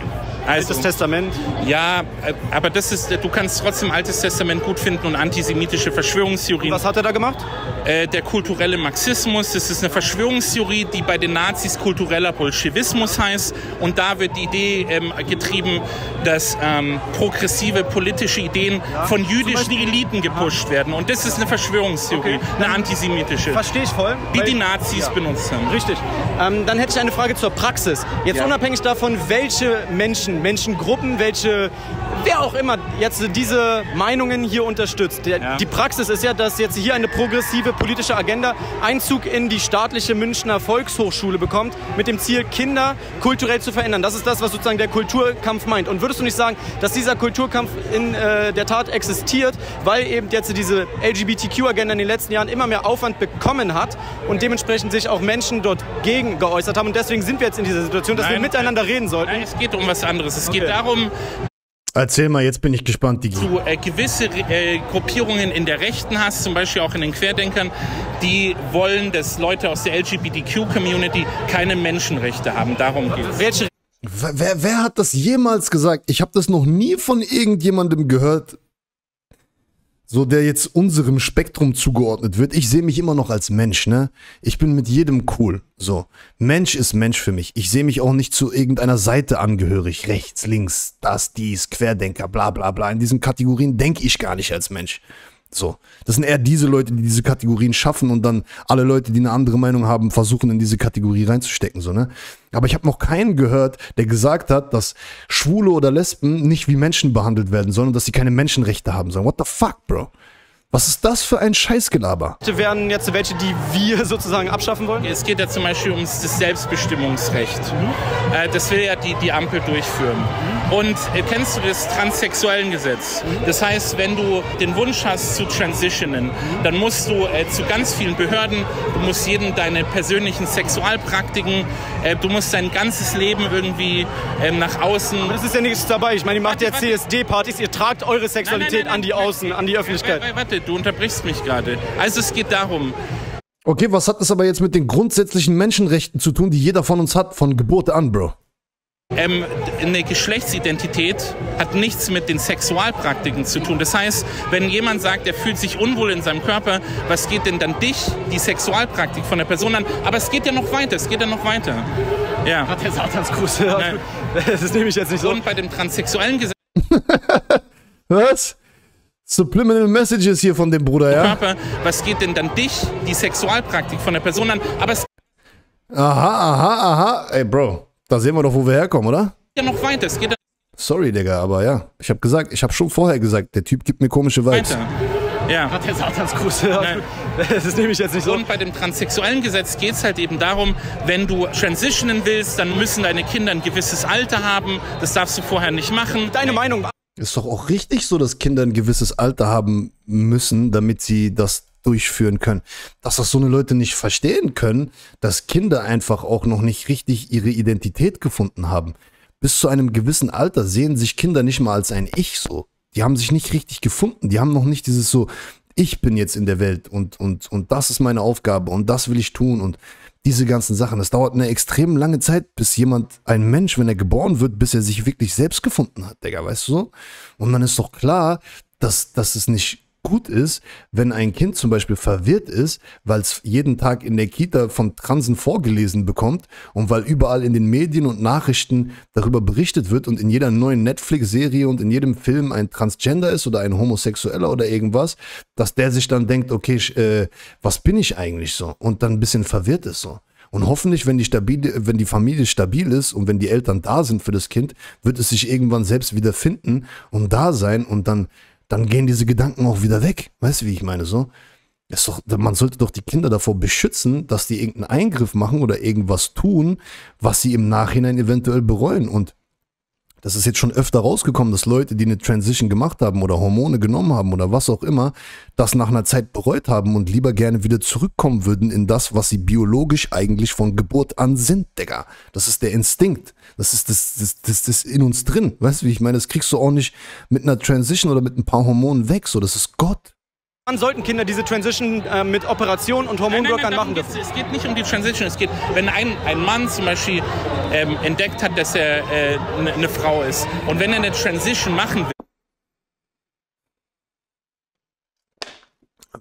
Also, Altes Testament. Ja, äh, aber das ist, du kannst trotzdem Altes Testament gut finden und antisemitische Verschwörungstheorien. Was hat er da gemacht? Äh, der kulturelle Marxismus, das ist eine Verschwörungstheorie, die bei den Nazis kultureller Bolschewismus heißt. Und da wird die Idee ähm, getrieben, dass ähm, progressive politische Ideen von jüdischen Eliten gepusht werden. Und das ist eine Verschwörungstheorie, eine antisemitische. Verstehe ich voll. Die die Nazis benutzt haben. Richtig. Ähm, dann hätte ich eine Frage zur Praxis. Jetzt Ja. unabhängig davon, welche Menschen, Menschengruppen, welche, wer auch immer jetzt diese Meinungen hier unterstützt. Der, Die Praxis ist ja, dass jetzt hier eine progressive politische Agenda Einzug in die staatliche Münchner Volkshochschule bekommt, mit dem Ziel, Kinder kulturell zu verändern. Das ist das, was sozusagen der Kulturkampf meint. Und würdest du nicht sagen, dass dieser Kulturkampf in äh, der Tat existiert, weil eben jetzt diese LGBTQ-Agenda in den letzten Jahren immer mehr Aufwand bekommen hat und dementsprechend sich auch Menschen dort gegen geäußert haben. Und deswegen sind wir jetzt in dieser Situation, dass wir Nein, miteinander reden sollten. Nein, es geht um was anderes. Es geht darum, Erzähl mal, jetzt bin ich gespannt, Digi. du äh, gewisse äh, Gruppierungen in der Rechten hast, zum Beispiel auch in den Querdenkern, die wollen, dass Leute aus der LGBTQ-Community keine Menschenrechte haben. Darum geht es. Welche Wer, wer, wer hat das jemals gesagt? Ich habe das noch nie von irgendjemandem gehört, so der jetzt unserem Spektrum zugeordnet wird. Ich sehe mich immer noch als Mensch, ne? Ich bin mit jedem cool. So. Mensch ist Mensch für mich. Ich sehe mich auch nicht zu irgendeiner Seite angehörig. Rechts, links, das, dies, Querdenker, bla bla bla. In diesen Kategorien denke ich gar nicht als Mensch. So. Das sind eher diese Leute, die diese Kategorien schaffen und dann alle Leute, die eine andere Meinung haben, versuchen in diese Kategorie reinzustecken, so, ne? Aber ich habe noch keinen gehört, der gesagt hat, dass Schwule oder Lesben nicht wie Menschen behandelt werden sollen und dass sie keine Menschenrechte haben sollen. What the fuck, Bro? Was ist das für ein Scheißgelaber? wären jetzt welche, die wir sozusagen abschaffen wollen? Es geht ja zum Beispiel ums das Selbstbestimmungsrecht. Äh, das will ja die, die Ampel durchführen. Und äh, kennst du das Transsexuellengesetz? Das heißt, wenn du den Wunsch hast zu transitionen, dann musst du äh, zu ganz vielen Behörden, du musst jedem deine persönlichen Sexualpraktiken, äh, du musst dein ganzes Leben irgendwie ähm, nach außen. Das ist ja nichts dabei. Ich meine, ihr macht ja CSD-Partys, ihr tragt eure Sexualität an die Außen, an die Öffentlichkeit. Warte, warte, du unterbrichst mich gerade. Also es geht darum, Okay, was hat das aber jetzt mit den grundsätzlichen Menschenrechten zu tun, die jeder von uns hat, von Geburt an, Bro? Ähm, eine Geschlechtsidentität hat nichts mit den Sexualpraktiken zu tun. Das heißt, wenn jemand sagt, er fühlt sich unwohl in seinem Körper, was geht denn dann dich, die Sexualpraktik von der Person an? Aber es geht ja noch weiter, es geht ja noch weiter. Ja. Hat der Satansgruß. Das nehme ich jetzt nicht so. Und bei dem transsexuellen Gesetz Was? Subliminal Messages hier von dem Bruder, ja? Körper, was geht denn dann dich, die Sexualpraktik von der Person an? Aber es Aha, aha, aha. Ey, Bro, da sehen wir doch, wo wir herkommen, oder? ja noch weiter, es geht Sorry, Digga, aber ja. Ich habe gesagt, ich habe schon vorher gesagt, der Typ gibt mir komische Vibes. weiter. Ja. Hat der Satansgruß. Das nehme ich jetzt nicht so. Und bei dem transsexuellen Gesetz geht es halt eben darum, wenn du transitionen willst, dann müssen deine Kinder ein gewisses Alter haben. Das darfst du vorher nicht machen. Deine Meinung. Ist doch auch richtig so, dass Kinder ein gewisses Alter haben müssen, damit sie das durchführen können. Dass das so eine Leute nicht verstehen können, dass Kinder einfach auch noch nicht richtig ihre Identität gefunden haben. Bis zu einem gewissen Alter sehen sich Kinder nicht mal als ein Ich so. Die haben sich nicht richtig gefunden. Die haben noch nicht dieses so, ich bin jetzt in der Welt und, und, und das ist meine Aufgabe und das will ich tun und diese ganzen Sachen. Das dauert eine extrem lange Zeit, bis jemand, ein Mensch, wenn er geboren wird, bis er sich wirklich selbst gefunden hat, Digga, weißt du so? Und dann ist doch klar, dass, dass es nicht gut ist, wenn ein Kind zum Beispiel verwirrt ist, weil es jeden Tag in der Kita von Transen vorgelesen bekommt und weil überall in den Medien und Nachrichten darüber berichtet wird und in jeder neuen Netflix-Serie und in jedem Film ein Transgender ist oder ein Homosexueller oder irgendwas, dass der sich dann denkt, okay, äh, was bin ich eigentlich so? Und dann ein bisschen verwirrt ist so. Und hoffentlich, wenn die, stabile, wenn die Familie stabil ist und wenn die Eltern da sind für das Kind, wird es sich irgendwann selbst wieder finden und da sein und dann, dann gehen diese Gedanken auch wieder weg. Weißt du, wie ich meine? So, doch, man sollte doch die Kinder davor beschützen, dass die irgendeinen Eingriff machen oder irgendwas tun, was sie im Nachhinein eventuell bereuen. Und das ist jetzt schon öfter rausgekommen, dass Leute, die eine Transition gemacht haben oder Hormone genommen haben oder was auch immer, das nach einer Zeit bereut haben und lieber gerne wieder zurückkommen würden in das, was sie biologisch eigentlich von Geburt an sind, Digga. Das ist der Instinkt. Das ist das, das, das, das in uns drin. Weißt du, wie ich meine? Das kriegst du auch nicht mit einer Transition oder mit ein paar Hormonen weg. So, das ist Gott. Wann sollten Kinder diese Transition äh, mit Operationen und Hormonblockern machen dürfen? Es geht nicht um die Transition. Es geht, wenn ein, ein Mann zum Beispiel ähm, entdeckt hat, dass er äh, eine ne Frau ist und wenn er eine Transition machen will,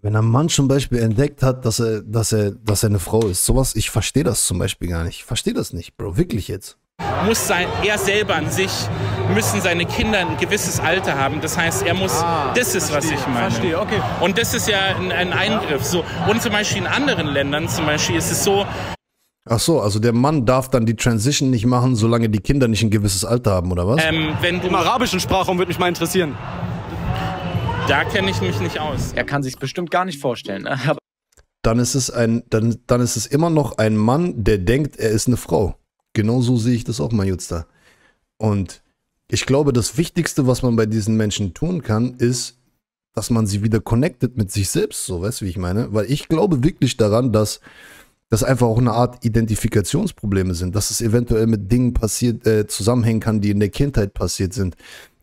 Wenn ein Mann zum Beispiel entdeckt hat, dass er, dass er, dass er eine Frau ist, sowas, ich verstehe das zum Beispiel gar nicht. Ich verstehe das nicht, Bro, wirklich jetzt. Muss sein, er selber an sich, müssen seine Kinder ein gewisses Alter haben. Das heißt, er muss, das ist, was ich meine. verstehe, okay. Und das ist ja ein, ein Eingriff. So. Und zum Beispiel in anderen Ländern, zum Beispiel ist es so, Ach so, also der Mann darf dann die Transition nicht machen, solange die Kinder nicht ein gewisses Alter haben, oder was? ähm, wenn du, Im arabischen Sprachraum würde mich mal interessieren. da kenne ich mich nicht aus. Er kann sich bestimmt gar nicht vorstellen. ne? Aber dann ist es ein, dann, dann ist es immer noch ein Mann, der denkt, er ist eine Frau. Genauso sehe ich das auch da. Und ich glaube, das Wichtigste, was man bei diesen Menschen tun kann, ist, dass man sie wieder connectet mit sich selbst, so, weißt du, wie ich meine? Weil ich glaube wirklich daran, dass das einfach auch eine Art Identifikationsprobleme sind, dass es eventuell mit Dingen passiert, äh, zusammenhängen kann, die in der Kindheit passiert sind.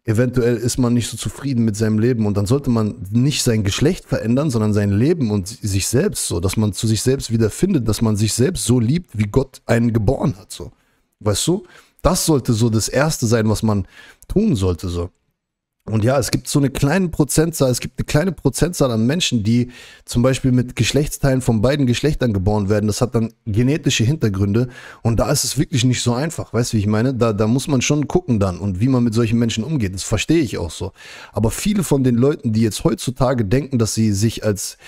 Eventuell ist man nicht so zufrieden mit seinem Leben und dann sollte man nicht sein Geschlecht verändern, sondern sein Leben und sich selbst so, dass man zu sich selbst wieder findet, dass man sich selbst so liebt, wie Gott einen geboren hat, so. Weißt du? Das sollte so das Erste sein, was man tun sollte, so. Und ja, es gibt so eine kleine Prozentzahl, es gibt eine kleine Prozentzahl an Menschen, die zum Beispiel mit Geschlechtsteilen von beiden Geschlechtern geboren werden. Das hat dann genetische Hintergründe und da ist es wirklich nicht so einfach. Weißt du, wie ich meine? Da, da muss man schon gucken dann und wie man mit solchen Menschen umgeht. Das verstehe ich auch so. Aber viele von den Leuten, die jetzt heutzutage denken, dass sie sich als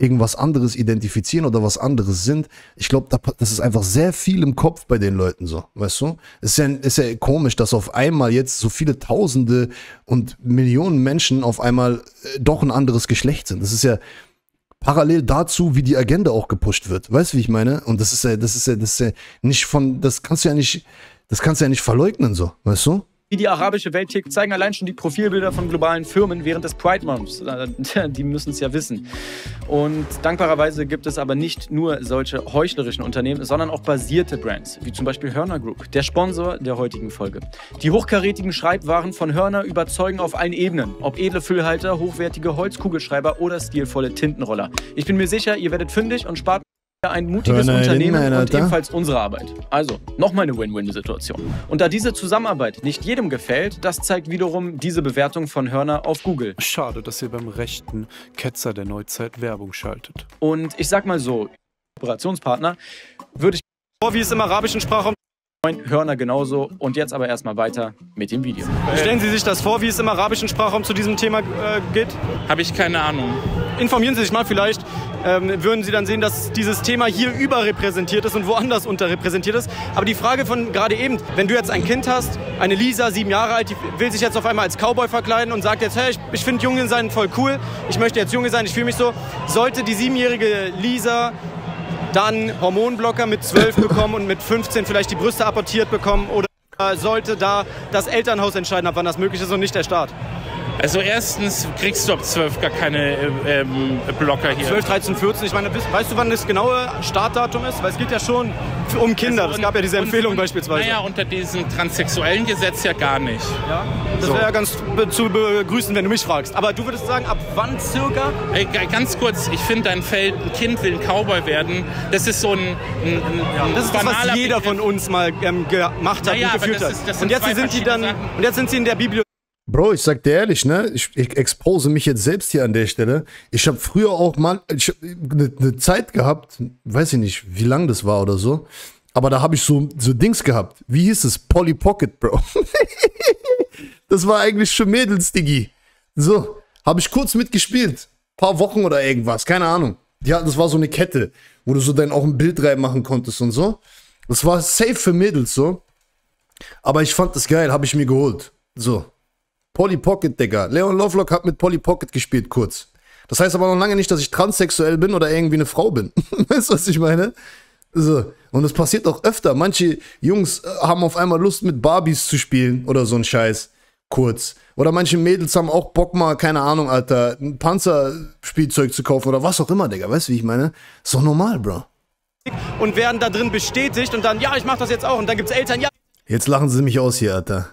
irgendwas anderes identifizieren oder was anderes sind. Ich glaube, da, das ist einfach sehr viel im Kopf bei den Leuten so, weißt du? Es ist ja, ist ja komisch, dass auf einmal jetzt so viele Tausende und Millionen Menschen auf einmal äh, doch ein anderes Geschlecht sind. Das ist ja parallel dazu, wie die Agenda auch gepusht wird. Weißt du, wie ich meine? Und das ist ja, das ist ja, das ist ja nicht von, das kannst du ja nicht, das kannst du ja nicht verleugnen so, weißt du? Wie die arabische Welt tickt, zeigen allein schon die Profilbilder von globalen Firmen während des Pride Months. Äh, Die müssen es ja wissen. Und dankbarerweise gibt es aber nicht nur solche heuchlerischen Unternehmen, sondern auch basierte Brands, wie zum Beispiel Hörner Group, der Sponsor der heutigen Folge. Die hochkarätigen Schreibwaren von Hörner überzeugen auf allen Ebenen, ob edle Füllhalter, hochwertige Holzkugelschreiber oder stilvolle Tintenroller. Ich bin mir sicher, ihr werdet fündig und spart ein mutiges Hörner, Unternehmen und Alter. ebenfalls unsere Arbeit. Also, nochmal eine Win-Win-Situation. Und da diese Zusammenarbeit nicht jedem gefällt, das zeigt wiederum diese Bewertung von Hörner auf Google. Schade, dass ihr beim rechten Ketzer der Neuzeit Werbung schaltet. Und ich sag mal so, Kooperationspartner, würde ich vor, wie es im arabischen Sprachraum Hörner genauso. Und jetzt aber erstmal weiter mit dem Video. Stellen Sie sich das vor, wie es im arabischen Sprachraum zu diesem Thema äh, geht? Habe ich keine Ahnung. Informieren Sie sich mal vielleicht. Ähm, würden Sie dann sehen, dass dieses Thema hier überrepräsentiert ist und woanders unterrepräsentiert ist. Aber die Frage von gerade eben, wenn du jetzt ein Kind hast, eine Lisa, sieben Jahre alt, die will sich jetzt auf einmal als Cowboy verkleiden und sagt jetzt, hey, ich, ich finde Junge sein voll cool, ich möchte jetzt Junge sein, ich fühle mich so. Sollte die siebenjährige Lisa dann Hormonblocker mit 12 bekommen und mit 15 vielleicht die Brüste apportiert bekommen oder sollte da das Elternhaus entscheiden, ab wann das möglich ist und nicht der Staat? Also erstens kriegst du ab 12 gar keine äh, ähm, Blocker hier. 12, 13, 14, ich meine, weißt du, wann das genaue Startdatum ist? Weil es geht ja schon um Kinder, Also es gab ja diese und- Empfehlung und- beispielsweise. Naja, unter diesem transsexuellen Gesetz ja gar nicht. Ja, das So. wäre ja ganz zu begrüßen, wenn du mich fragst. Aber du würdest sagen, ab wann circa? G- ganz kurz, ich finde dein Feld, ein Kind will ein Cowboy werden, das ist so ein, ein, ein Das ist das, was jeder Begriff. von uns mal ähm, gemacht hat Naja, und geführt das hat. ist- das und sind jetzt sind die dann, verschiedene und jetzt sind sie in der Bibliothek. Bro, ich sag dir ehrlich, ne? Ich, ich expose mich jetzt selbst hier an der Stelle. Ich habe früher auch mal eine, eine Zeit gehabt, weiß ich nicht, wie lang das war oder so. Aber da habe ich so, so Dings gehabt. Wie hieß es? Polly Pocket, Bro. das war eigentlich für Mädels, Diggi. So, habe ich kurz mitgespielt. Paar Wochen oder irgendwas, keine Ahnung. Ja, das war so eine Kette, wo du so dann auch ein Bild reinmachen konntest und so. Das war safe für Mädels so. Aber ich fand das geil, habe ich mir geholt. So. Polly Pocket, Digga. Leon Lovelock hat mit Polly Pocket gespielt, kurz. Das heißt aber noch lange nicht, dass ich transsexuell bin oder irgendwie eine Frau bin. weißt du, was ich meine? So. Und das passiert auch öfter. Manche Jungs äh, haben auf einmal Lust, mit Barbies zu spielen oder so ein Scheiß. Kurz. Oder manche Mädels haben auch Bock mal, keine Ahnung, Alter, ein Panzerspielzeug zu kaufen oder was auch immer, Digga. Weißt du, wie ich meine? Ist doch normal, Bro. und werden da drin bestätigt und dann, ja, ich mach das jetzt auch. Und dann gibt's Eltern, ja, Jetzt lachen sie mich aus hier, Alter.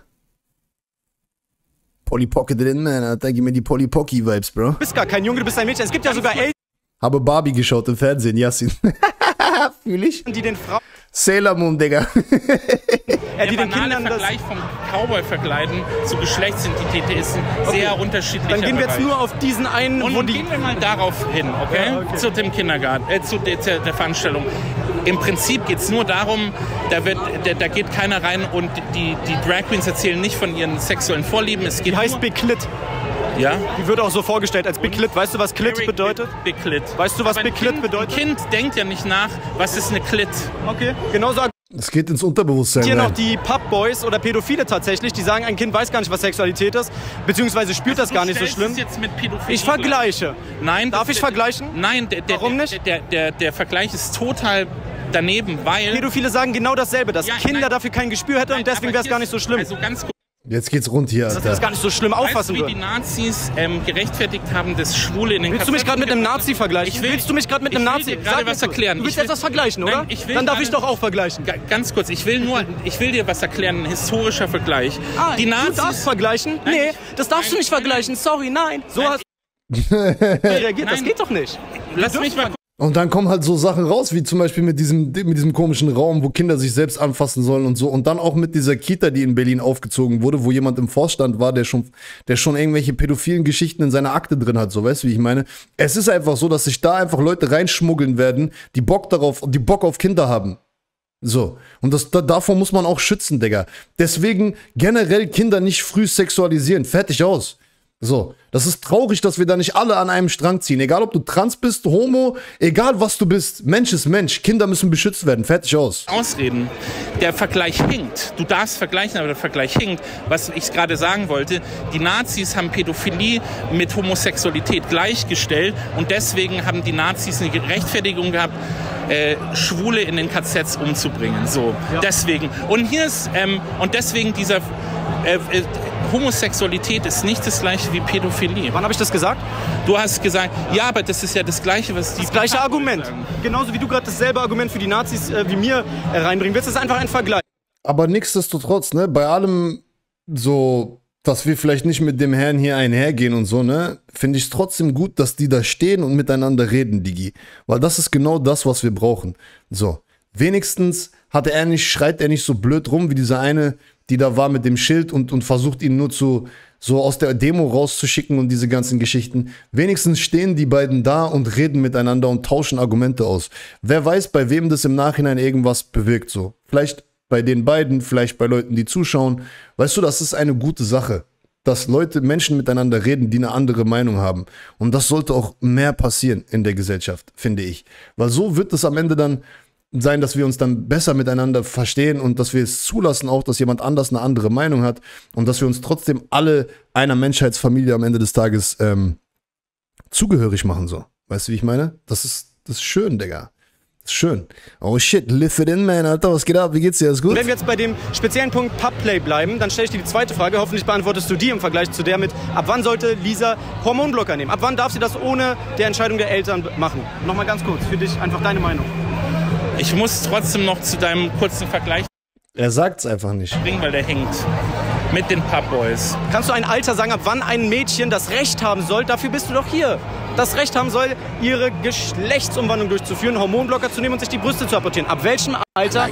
Polly Pocket drin, man, Alter. Gib mir die Polly Pocky Vibes, Bro. Du bist gar kein Junge, du bist ein Mädchen. Es gibt ja sogar Eltern, Habe Barbie geschaut im Fernsehen, Yassin. Fühl ich? die den Frauen, Sailor Moon, Digga. äh, die Der den banale Kindern das. Vergleich vom Cowboy-Verkleiden zu Geschlechtsidentität ist ein sehr unterschiedlicher Dann gehen wir jetzt nur auf diesen einen, Und wo die. gehen wir mal darauf hin, okay? Ja, okay. Zu dem Kindergarten, äh, zu der, der Veranstaltung. Im Prinzip geht es nur darum, da, wird, da, da geht keiner rein und die, die Drag Queens erzählen nicht von ihren sexuellen Vorlieben. Es geht Die heißt nur, Big Clit. Ja? Die wird auch so vorgestellt als Big Clit. Weißt du, was Clit bedeutet? Big Clit. Weißt du, was Big ein Clit kind, bedeutet? Ein Kind denkt ja nicht nach, was ist eine Clit. Okay. Genauso Es geht ins Unterbewusstsein hier noch die Pubboys oder Pädophile tatsächlich, die sagen, ein Kind weiß gar nicht, was Sexualität ist, beziehungsweise spürt das Du gar nicht so schlimm. es jetzt mit Pädophilie Ich vergleiche. gleich. Nein. Darf das- ich vergleichen? Nein, der, der, Warum nicht? Der, der, der Vergleich ist total daneben, weil... Pädophile sagen genau dasselbe, dass Ja, Kinder nein. dafür kein Gespür hätten Nein, und deswegen wäre es gar nicht so schlimm. Also ganz. Jetzt geht's rund hier, dass wir das Alter. gar nicht so schlimm Weißt auffassen du, wie die. Nazis ähm, gerechtfertigt haben, das Schwule in den Willst du mich gerade mit einem Nazi vergleichen? Ich will- Willst du mich gerade mit einem Nazi gerade was erklären. Du willst Ich will- jetzt was vergleichen, Nein, oder? ich will Dann darf ich doch auch vergleichen. Ga- Ganz kurz, ich will nur, ich will dir was erklären, ein historischer Vergleich. Ah, die du Nazis, darfst vergleichen? Nein, nee, das darfst nein, du nicht vergleichen. Sorry, nein. So Nein, hast du reagiert. Das geht doch nicht. lass mich mal Und dann kommen halt so Sachen raus, wie zum Beispiel mit diesem, mit diesem komischen Raum, wo Kinder sich selbst anfassen sollen und so. Und dann auch mit dieser Kita, die in Berlin aufgezogen wurde, wo jemand im Vorstand war, der schon, der schon irgendwelche pädophilen Geschichten in seiner Akte drin hat. So, weißt du, wie ich meine? Es ist einfach so, dass sich da einfach Leute reinschmuggeln werden, die Bock darauf, die Bock auf Kinder haben. So. Und das, da, davor muss man auch schützen, Digga. Deswegen generell Kinder nicht früh sexualisieren. Fertig aus. So. Das ist traurig, dass wir da nicht alle an einem Strang ziehen. Egal, ob du trans bist, homo, egal was du bist. Mensch ist Mensch. Kinder müssen beschützt werden. Fertig aus. ausreden. Der Vergleich hinkt. Du darfst vergleichen, aber der Vergleich hinkt. Was ich gerade sagen wollte, die Nazis haben Pädophilie mit Homosexualität gleichgestellt und deswegen haben die Nazis eine Rechtfertigung gehabt, äh, Schwule in den KZs umzubringen. So, deswegen. Und hier ist, ähm, und deswegen dieser äh, äh, Homosexualität ist nicht das gleiche wie Pädophilie. Wann habe ich das gesagt? Du hast gesagt, ja, aber das ist ja das gleiche, was die Das gleiche Pickup Argument. sagen. Genauso wie du gerade dasselbe Argument für die Nazis äh, wie mir äh, reinbringen willst. Das ist einfach ein Vergleich. Aber nichtsdestotrotz, ne, bei allem so, dass wir vielleicht nicht mit dem Herrn hier einhergehen und so, ne, finde ich es trotzdem gut, dass die da stehen und miteinander reden, Digi. Weil das ist genau das, was wir brauchen. So. Wenigstens hat er nicht, schreit er nicht so blöd rum wie dieser eine, die da war mit dem Schild und, und versucht ihn nur zu, so aus der Demo rauszuschicken und diese ganzen Geschichten. Wenigstens stehen die beiden da und reden miteinander und tauschen Argumente aus. Wer weiß, bei wem das im Nachhinein irgendwas bewirkt, so. Vielleicht bei den beiden, vielleicht bei Leuten, die zuschauen. Weißt du, das ist eine gute Sache. Dass Leute, Menschen miteinander reden, die eine andere Meinung haben. Und das sollte auch mehr passieren in der Gesellschaft, finde ich. Weil so wird es am Ende dann sein, dass wir uns dann besser miteinander verstehen und dass wir es zulassen auch, dass jemand anders eine andere Meinung hat und dass wir uns trotzdem alle einer Menschheitsfamilie am Ende des Tages ähm, zugehörig machen so. Weißt du, wie ich meine? Das ist, das ist schön, Digga. Das ist schön. Oh shit, live it in, man, Alter, was geht ab? Wie geht's dir? Alles gut? Wenn wir jetzt bei dem speziellen Punkt Pubplay bleiben, dann stelle ich dir die zweite Frage. Hoffentlich beantwortest du die im Vergleich zu der mit, ab wann sollte Lisa Hormonblocker nehmen? Ab wann darf sie das ohne der Entscheidung der Eltern machen? Nochmal ganz kurz, für dich einfach deine Meinung. Ich muss trotzdem noch zu deinem kurzen Vergleich Er sagt's einfach nicht. bringen, weil der hängt. Mit den Pubboys. Kannst du ein Alter sagen, ab wann ein Mädchen das Recht haben soll? Dafür bist du doch hier. Das Recht haben soll, ihre Geschlechtsumwandlung durchzuführen, Hormonblocker zu nehmen und sich die Brüste zu apportieren. Ab welchem Alter?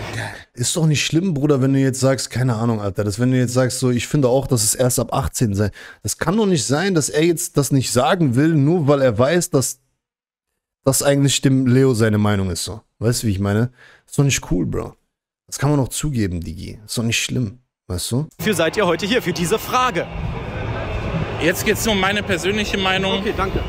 Ist doch nicht schlimm, Bruder, wenn du jetzt sagst, keine Ahnung, Alter, dass wenn du jetzt sagst, so, ich finde auch, dass es erst ab 18 sei. Das kann doch nicht sein, dass er jetzt das nicht sagen will, nur weil er weiß, dass das eigentlich dem Leo seine Meinung ist, so. Weißt du, wie ich meine? Ist doch nicht cool, Bro. Das kann man doch zugeben, Digi. Ist doch nicht schlimm. Weißt du? Für seid ihr heute hier? Für diese Frage. Jetzt geht es nur um meine persönliche Meinung. Okay, danke.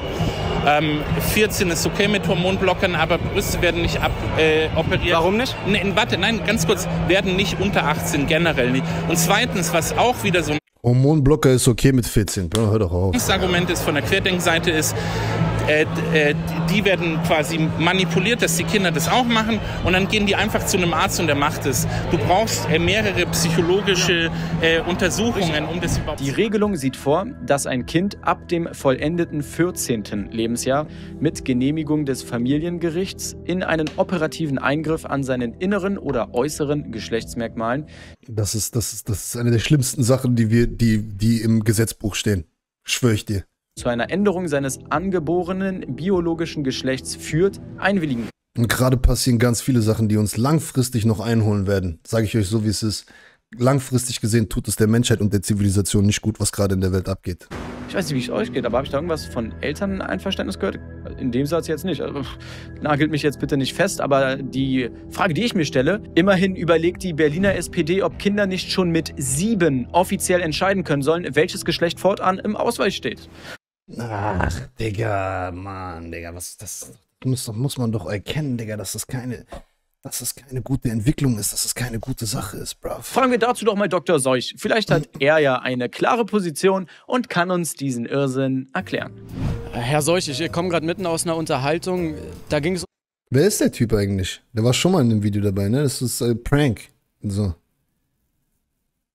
Ähm, 14 ist okay mit Hormonblockern, aber Brüste werden nicht aboperiert. Äh, operiert. Warum nicht? Nee, warte, nein, ganz kurz. Werden nicht unter 18, generell nicht. Und zweitens, was auch wieder so ein Hormonblocker ist okay mit 14, Bro, hör doch auf. Argument ist von der Querdenkseite ist, die werden quasi manipuliert, dass die Kinder das auch machen und dann gehen die einfach zu einem Arzt und der macht es. Du brauchst äh, mehrere psychologische äh, Untersuchungen, um das überhaupt Die Regelung sieht vor, dass ein Kind ab dem vollendeten 14. Lebensjahr mit Genehmigung des Familiengerichts in einen operativen Eingriff an seinen inneren oder äußeren Geschlechtsmerkmalen Das ist, das ist, das ist eine der schlimmsten Sachen, die wir, die, die im Gesetzbuch stehen. Schwöre ich dir. Zu einer Änderung seines angeborenen biologischen Geschlechts führt, einwilligen Und gerade passieren ganz viele Sachen, die uns langfristig noch einholen werden. Sage ich euch so, wie es ist. Langfristig gesehen tut es der Menschheit und der Zivilisation nicht gut, was gerade in der Welt abgeht. Ich weiß nicht, wie es euch geht, aber habe ich da irgendwas von Elterneinverständnis gehört? In dem Satz jetzt nicht. Also, nagelt mich jetzt bitte nicht fest, aber die Frage, die ich mir stelle, immerhin überlegt die Berliner SPD, ob Kinder nicht schon mit sieben offiziell entscheiden können sollen, welches Geschlecht fortan im Ausweis steht. Ach, Digga, Mann, Digga, was ist das? Muss, muss man doch erkennen, Digga, dass das keine, dass das keine gute Entwicklung ist, dass das keine gute Sache ist, bruv. Fragen wir dazu doch mal Dr. Seuch. Vielleicht hat er ja eine klare Position und kann uns diesen Irrsinn erklären. Herr Seuch, ich komme gerade mitten aus einer Unterhaltung. Da ging es Wer ist der Typ eigentlich? Der war schon mal in dem Video dabei, ne? Das ist äh, Prank. So.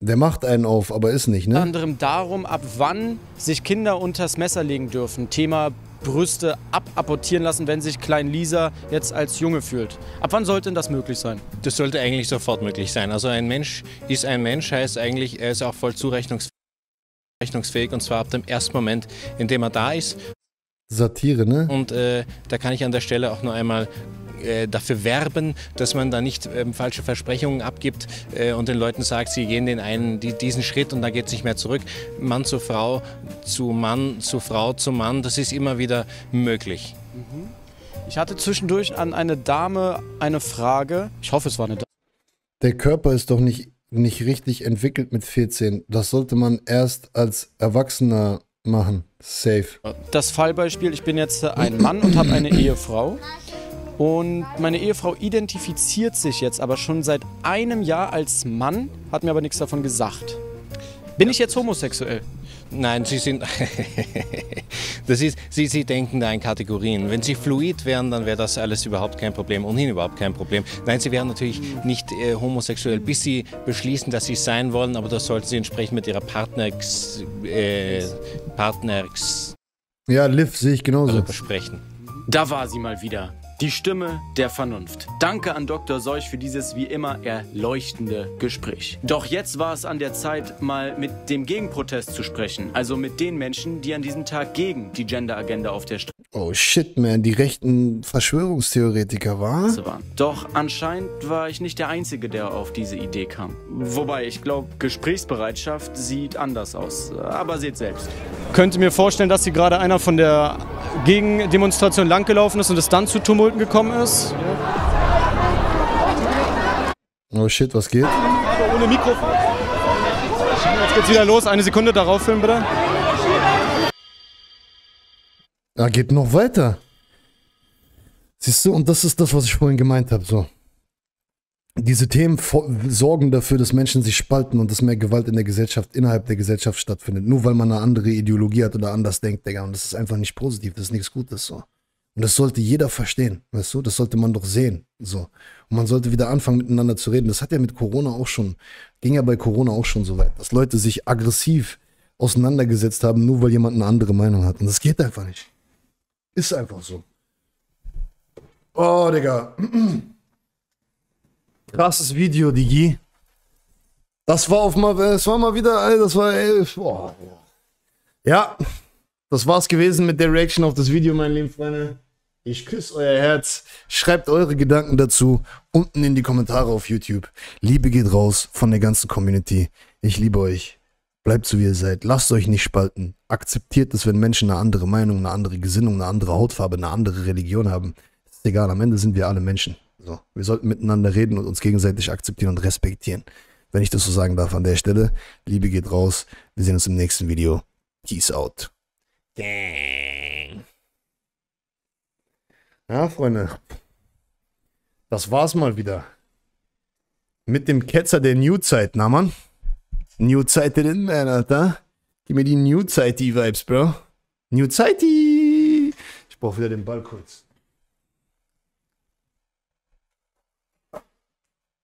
Der macht einen auf, aber ist nicht, unter ne? anderem darum, ab wann sich Kinder unters Messer legen dürfen. Thema Brüste ababortieren lassen, wenn sich Klein Lisa jetzt als Junge fühlt. Ab wann sollte denn das möglich sein? Das sollte eigentlich sofort möglich sein. Also ein Mensch ist ein Mensch, heißt eigentlich, er ist auch voll zurechnungsfähig und zwar ab dem ersten Moment, in dem er da ist. Satire, ne? Und äh, da kann ich an der Stelle auch nur einmal äh, dafür werben, dass man da nicht ähm, falsche Versprechungen abgibt äh, und den Leuten sagt, sie gehen den einen die, diesen Schritt und dann geht es nicht mehr zurück. Mann zu Frau, zu Mann, zu Frau, zu Mann, das ist immer wieder möglich. Ich hatte zwischendurch an eine Dame eine Frage. Ich hoffe, es war eine Dame. Der Körper ist doch nicht, nicht richtig entwickelt mit 14. Das sollte man erst als Erwachsener machen. Safe. Das Fallbeispiel, ich bin jetzt ein Mann und habe eine Ehefrau. Und meine Ehefrau identifiziert sich jetzt aber schon seit einem Jahr als Mann, hat mir aber nichts davon gesagt. Bin ich jetzt homosexuell? Nein, Sie sind. das ist, Sie, Sie denken da in Kategorien. Wenn Sie fluid wären, dann wäre das alles überhaupt kein Problem. Ohnehin überhaupt kein Problem. Nein, Sie wären natürlich nicht äh, homosexuell, bis Sie beschließen, dass Sie es sein wollen, aber das sollten Sie entsprechend mit Ihrer Partners. Äh, Partners. Ja, Liv sehe ich genauso. besprechen. Da war sie mal wieder. Die Stimme der Vernunft. Danke an Dr. Seuch für dieses wie immer erleuchtende Gespräch. Doch jetzt war es an der Zeit, mal mit dem Gegenprotest zu sprechen. Also mit den Menschen, die an diesem Tag gegen die Gender-Agenda auf der Straße Oh shit, man, die rechten Verschwörungstheoretiker, war? waren. Doch anscheinend war ich nicht der Einzige, der auf diese Idee kam. Wobei, ich glaube, Gesprächsbereitschaft sieht anders aus. Aber seht selbst. Könnte mir vorstellen, dass hier gerade einer von der Gegendemonstration langgelaufen ist und es dann zu Tumulten gekommen ist. Oh shit, was geht? Ohne Mikrofon. Jetzt geht's wieder los. Eine Sekunde darauf filmen, bitte. Ah, geht noch weiter. Siehst du, und das ist das, was ich vorhin gemeint habe. So. Diese Themen sorgen dafür, dass Menschen sich spalten und dass mehr Gewalt in der Gesellschaft, innerhalb der Gesellschaft stattfindet. Nur weil man eine andere Ideologie hat oder anders denkt, Digga. Und das ist einfach nicht positiv, das ist nichts Gutes so. Und das sollte jeder verstehen, weißt du? Das sollte man doch sehen. So. Und man sollte wieder anfangen, miteinander zu reden. Das hat ja mit Corona auch schon, ging ja bei Corona auch schon so weit, dass Leute sich aggressiv auseinandergesetzt haben, nur weil jemand eine andere Meinung hat. Und das geht einfach nicht. Ist einfach so. Oh, Digga. Krasses Video, Digi. Das war auf mal, das war mal wieder, das war, ey, boah. Ja, das war's gewesen mit der Reaction auf das Video, meine lieben Freunde. Ich küsse euer Herz. Schreibt eure Gedanken dazu unten in die Kommentare auf YouTube. Liebe geht raus von der ganzen Community. Ich liebe euch. Bleibt so wie ihr seid. Lasst euch nicht spalten. Akzeptiert es, wenn Menschen eine andere Meinung, eine andere Gesinnung, eine andere Hautfarbe, eine andere Religion haben. Ist egal, am Ende sind wir alle Menschen. So. Wir sollten miteinander reden und uns gegenseitig akzeptieren und respektieren. Wenn ich das so sagen darf an der Stelle. Liebe geht raus. Wir sehen uns im nächsten Video. Peace out. Gang. Ja, Freunde. Das war's mal wieder. Mit dem Ketzer der New-Zeit, na Mann? New-Zeit drin, man, Alter. Gib mir die New-Zeit-Vibes, Bro. New-Zeit! brauche wieder den Ball kurz.